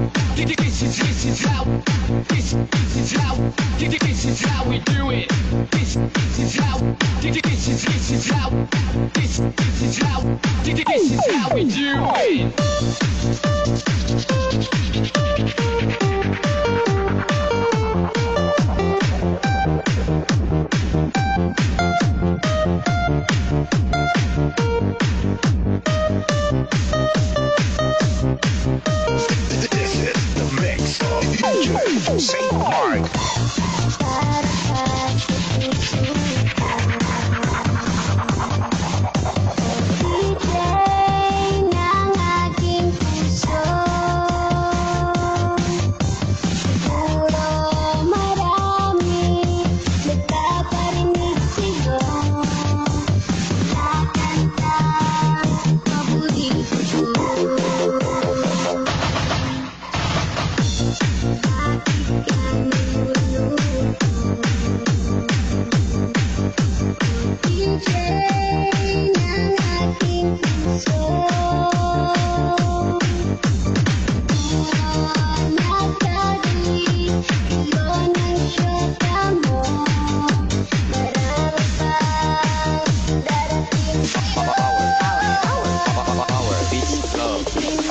This is, how, this, is how, this is how we do it. This, is how, this is how, this is how we do it. St. Mark. Power, power, power, power, beats.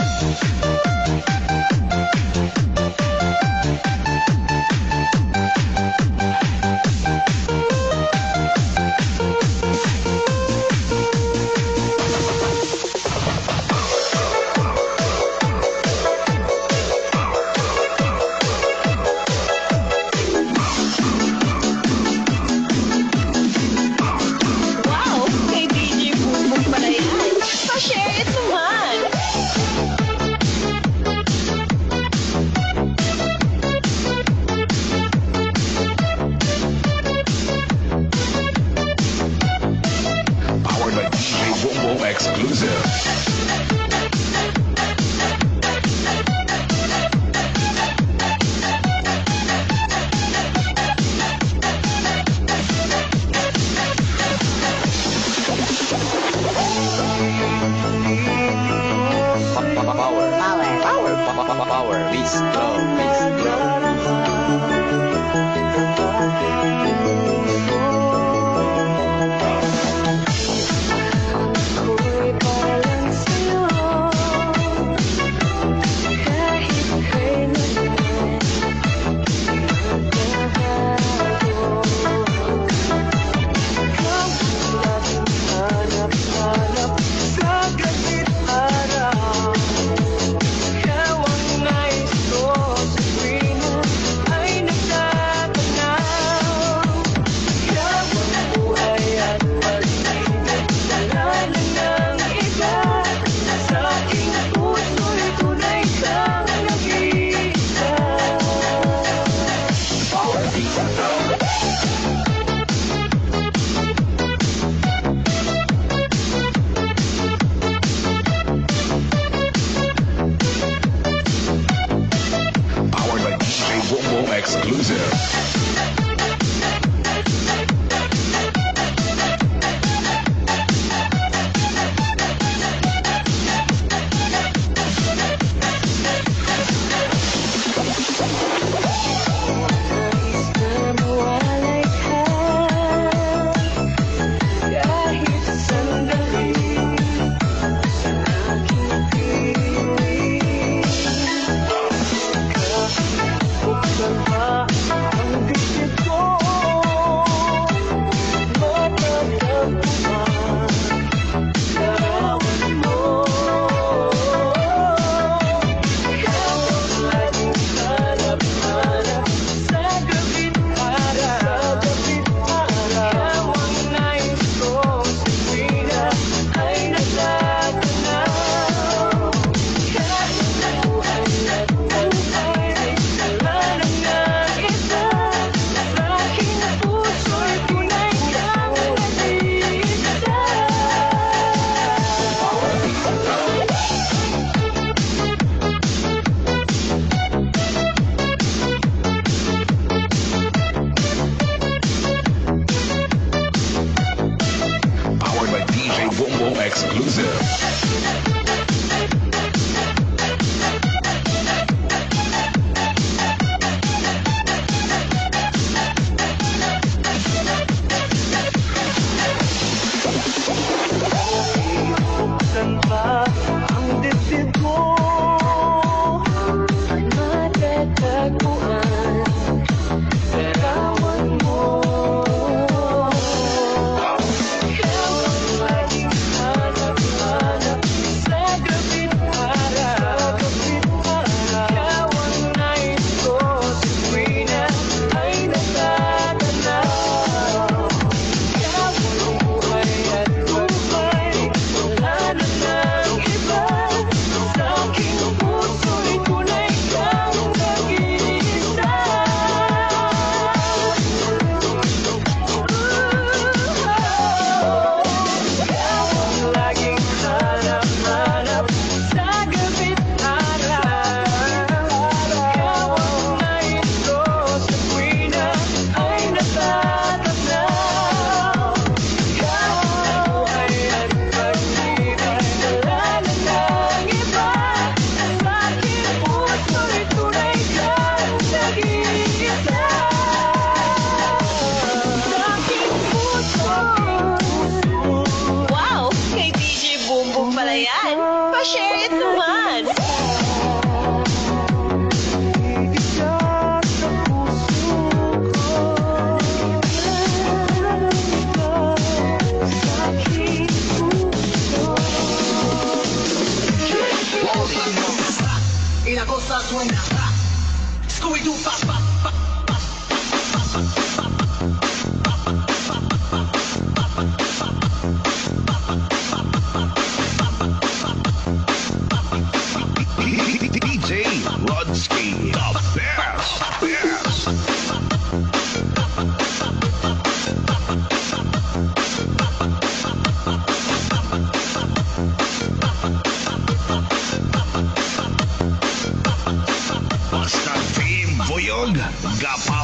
Música exclusive. DJ Rodsky, the best, best. Basta team buyog, gapa